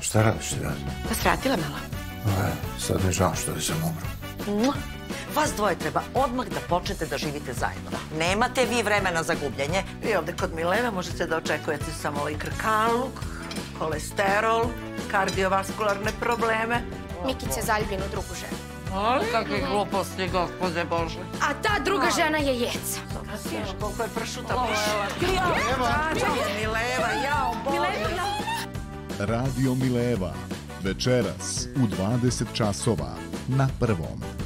Šta radiš ti dalje? Pa svratila malo. Aj, sad mi je žao što nisam umro. Vas dvoje treba odmah da počnete da živite zajedno. Nemate vi vremena za gubljenje. I ovde kod Milena možete da očekujete samo ovaj krkanluk, kolesterol, kardiovaskularne probleme. Mikić je zaljubljen u drugu ženu. Ali kakve gluposti, gospode Bože. A ta druga žena je Jeca. Koliko je pršuta piše. Radio Mileva. Večeras u 20 časova na prvom.